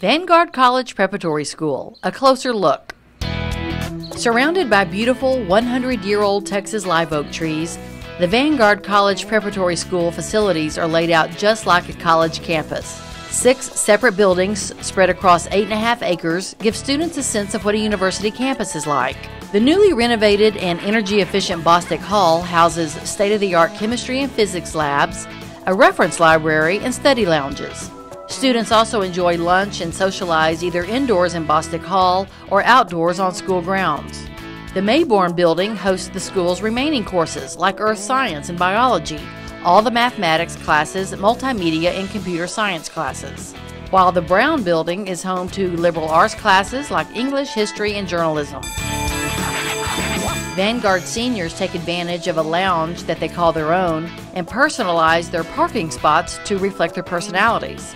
Vanguard College Preparatory School, a closer look. Surrounded by beautiful 100 year old Texas live oak trees, the Vanguard College Preparatory School facilities are laid out just like a college campus. Six separate buildings spread across eight and a half acres give students a sense of what a university campus is like. The newly renovated and energy efficient Bostic Hall houses state of the art chemistry and physics labs, a reference library, and study lounges. Students also enjoy lunch and socialize either indoors in Bostic Hall or outdoors on school grounds. The Mayborn building hosts the school's remaining courses like earth science and biology, all the mathematics classes, multimedia, and computer science classes. While the Brown building is home to liberal arts classes like English, history, and journalism. Vanguard seniors take advantage of a lounge that they call their own and personalize their parking spots to reflect their personalities.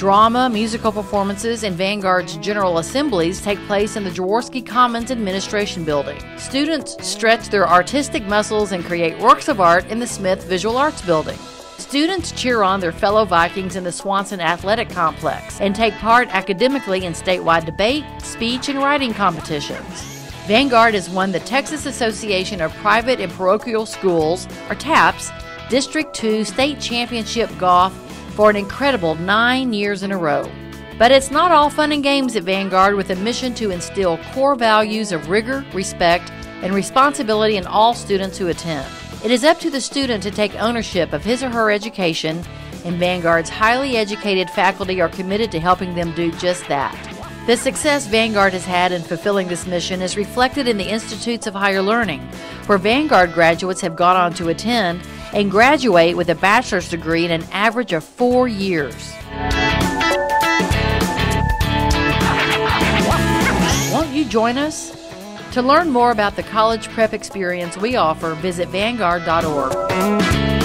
Drama, musical performances, and Vanguard's General Assemblies take place in the Jaworski Commons Administration Building. Students stretch their artistic muscles and create works of art in the Smith Visual Arts Building. Students cheer on their fellow Vikings in the Swanson Athletic Complex and take part academically in statewide debate, speech, and writing competitions. Vanguard has won the Texas Association of Private and Parochial Schools, or TAPPS, District 2 State Championship Golf for an incredible nine years in a row. But it's not all fun and games at Vanguard with a mission to instill core values of rigor, respect, and responsibility in all students who attend. It is up to the student to take ownership of his or her education, and Vanguard's highly educated faculty are committed to helping them do just that. The success Vanguard has had in fulfilling this mission is reflected in the Institutes of Higher Learning, where Vanguard graduates have gone on to attend and graduate with a bachelor's degree in an average of four years. Won't you join us? To learn more about the college prep experience we offer, visit Vanguard.org.